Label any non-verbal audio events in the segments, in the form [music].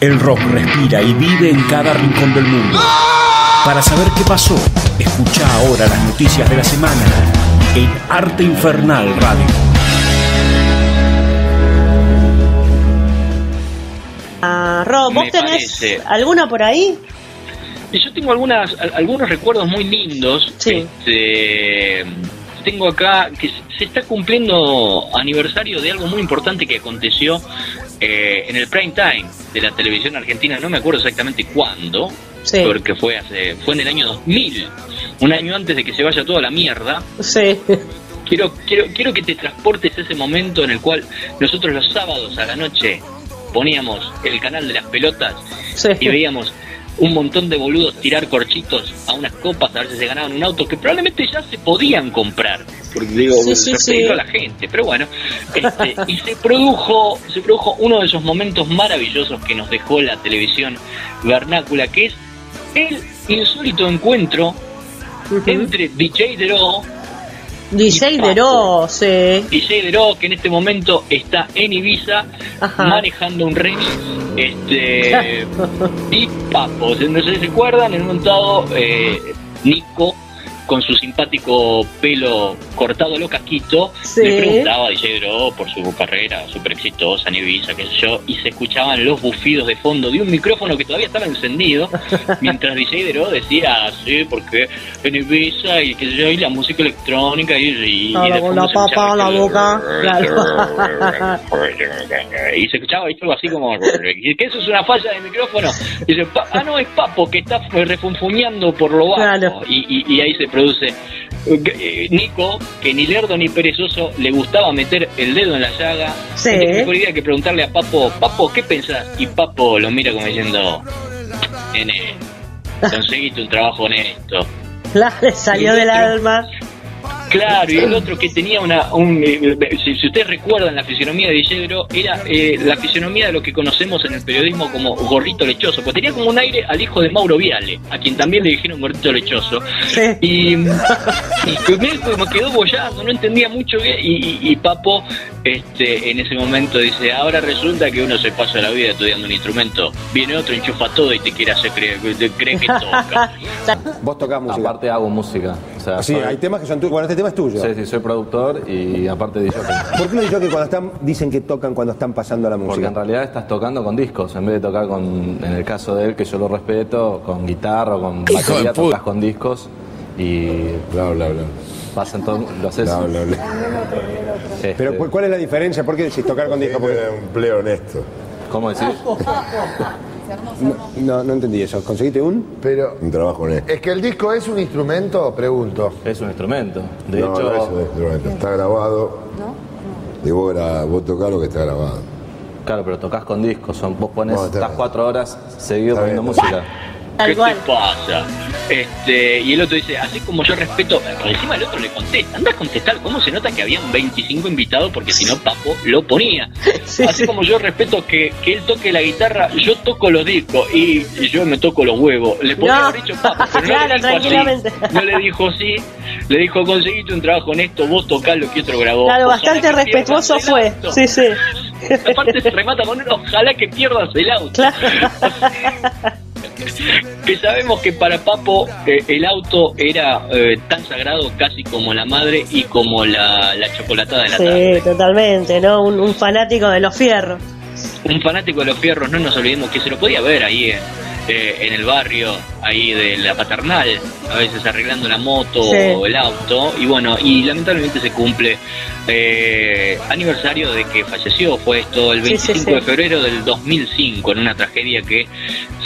El rock respira y vive en cada rincón del mundo. Para saber qué pasó, escucha ahora las noticias de la semana en Arte Infernal Radio. Ah, Rob, ¿vos Me tenés parece. alguna por ahí? Yo tengo algunas, al- algunos recuerdos muy lindos. Sí. Este, tengo acá que se está cumpliendo aniversario de algo muy importante que aconteció eh, en el prime time de la televisión argentina. No me acuerdo exactamente cuándo, Sí. porque fue hace, fue en el año 2000, un año antes de que se vaya toda la mierda. Sí. Quiero, quiero, quiero que te transportes a ese momento en el cual nosotros los sábados a la noche poníamos el canal de las pelotas Sí. y veíamos un montón de boludos tirar corchitos a unas copas a ver si se ganaban un auto que probablemente ya se podían comprar porque digo Sí, sí, sí. a la gente pero bueno este, y se produjo se produjo uno de esos momentos maravillosos que nos dejó la televisión vernácula que es el insólito encuentro entre DJ Dero DJ Dero, sí. DJ Dero que en este momento está en Ibiza Ajá. manejando un remix este [laughs] y Papo no sé si se acuerdan en un montado eh, Nico con su simpático pelo cortado lo casquito Sí. le preguntaba a DJ Dro por su carrera súper exitosa en Ibiza qué sé yo y se escuchaban los bufidos de fondo de un micrófono que todavía estaba encendido [laughs] mientras DJ Dro decía sí porque en Ibiza y qué sé yo y la música electrónica y, y, y con la papa en la boca, [laughs] y se escuchaba algo así como que eso es una falla de micrófono y dice "Pa- ah no es Papo que está refunfuñando por lo bajo Claro. y, y- y ahí se produce eh, Nico que ni lerdo ni perezoso le gustaba meter el dedo en la llaga Sí. no mejor idea que preguntarle a Papo Papo ¿qué pensás? y Papo lo mira como diciendo nene conseguiste un trabajo honesto Claro, le salió del alma. Claro, y el otro que tenía una. Un, eh, si, si ustedes recuerdan la fisionomía de Villedro, era eh, la fisionomía de lo que conocemos en el periodismo como gorrito lechoso, pues tenía como un aire al hijo de Mauro Viale, a quien también le dijeron gorrito lechoso. Sí. Y, y medio como quedó bollando, no entendía mucho bien. Y, y- y Papo, este, en ese momento dice: Ahora resulta que uno se pasa la vida estudiando un instrumento, viene otro, enchufa todo y te quiere hacer creer, cree que toca. [laughs] Vos tocás música. Aparte hago música. Sea, sí, soy- hay temas que son tuyos. Bueno, este tema es tuyo. sí, sí, soy productor y aparte de ¿Por qué los que cuando están dicen que tocan cuando están pasando la Porque música? en realidad estás tocando con discos, en vez de tocar con, en el caso de él, que yo lo respeto, con guitarra o con batería, tocas con discos y Bla, bla, bla. pasan todo, lo haces. Bla, bla, bla. este, Pero ¿cu- ¿cuál es la diferencia? ¿Por qué decís tocar con disco? Porque- un empleo honesto. ¿Cómo decís? [laughs] No, no entendí eso. ¿Conseguiste un? Pero, Un trabajo honesto. ¿es que el disco es un instrumento? Pregunto. Es un instrumento. De no, hecho, no es un instrumento. Está grabado. Y vos, gra- vos tocás lo que está grabado. claro, pero tocas con discos. Son, vos pones, No, está estás bien. cuatro horas seguido poniendo bien, música. ¿Qué te pasa? Este, y el otro dice, así como yo respeto, por encima el otro le contesta, anda a contestar, ¿cómo se nota que habían 25 invitados? Porque si no, Papo lo ponía. [laughs] Sí, así sí. como yo respeto que, que él toque la guitarra, yo toco los discos y, yo me toco los huevos. Le podría No. haber dicho Papo, pero no Claro, le dijo tranquilamente. así. No le dijo así, le dijo, conseguiste un trabajo honesto, vos tocás lo que otro grabó. Claro, bastante respetuoso fue. auto". Sí, sí. [laughs] Aparte se remata con un ojalá que pierdas el auto. Claro. [laughs] que sabemos que para Papo eh, el auto era eh, tan sagrado casi como la madre y como la, la chocolatada de la Sí, tarde. totalmente, ¿no? Un, un fanático de los fierros. Un fanático de los fierros, no nos olvidemos que se lo podía ver ahí en, eh, en el barrio, ahí de la paternal, a veces arreglando la moto Sí. o el auto. Y bueno, y lamentablemente se cumple eh, aniversario de que falleció, fue esto el Sí, sí, 25 sí. de febrero del 2005, en una tragedia que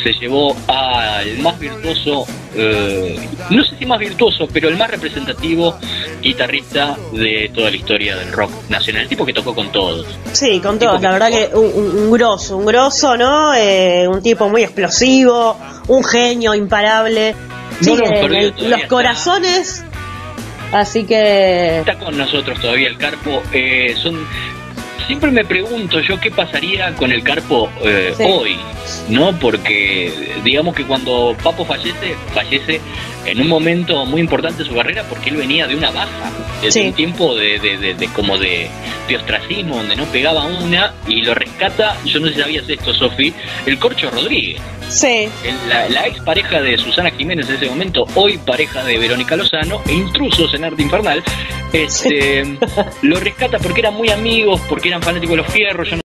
se llevó al más virtuoso, eh, no sé si más virtuoso, pero el más representativo guitarrista de toda la historia del rock nacional, el tipo que tocó con todos. Sí, con todos, la verdad que un, un, grosso, un grosso, ¿no? Eh, un tipo muy explosivo, un genio imparable. Sí, No lo el- todavía, los corazones. Así que. Está con nosotros todavía el Carpo. eh, son siempre me pregunto yo qué pasaría con el Carpo eh, Sí. hoy, ¿no? Porque digamos que cuando Papo fallece, fallece en un momento muy importante de su carrera porque él venía de una baja, de Sí. un tiempo de, de- de- de como de, ostracismo, donde no pegaba una y lo rescata, yo no sé si sabías esto, Sofi, el Corcho Rodríguez. Sí. El- La, la ex pareja de Susana Jiménez en ese momento, hoy pareja de Verónica Lozano, e intrusos en Arte Infernal, este, [laughs] lo rescata porque eran muy amigos, porque eran fanáticos de los fierros, yo no